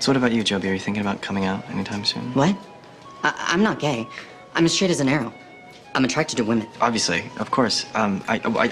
So what about you, Joby? Are you thinking about coming out anytime soon? What? I- I'm not gay. I'm as straight as an arrow. I'm attracted to women. Obviously, of course. Um, I, I, I